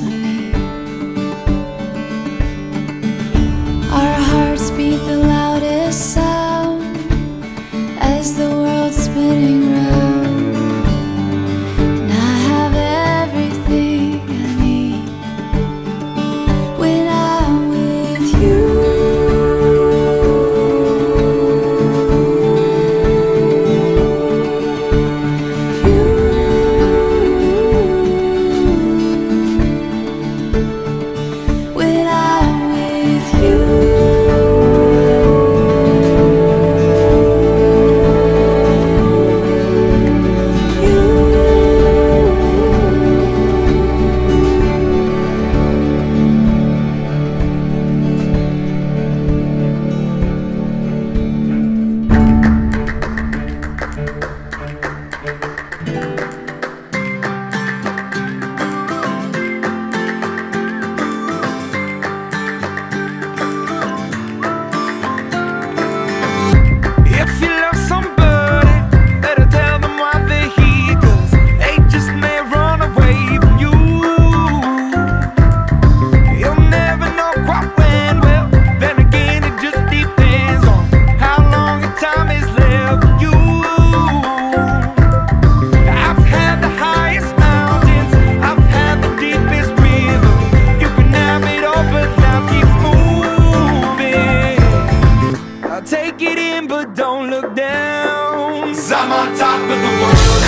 listen. but don't look down. Cause I'm on top of the world.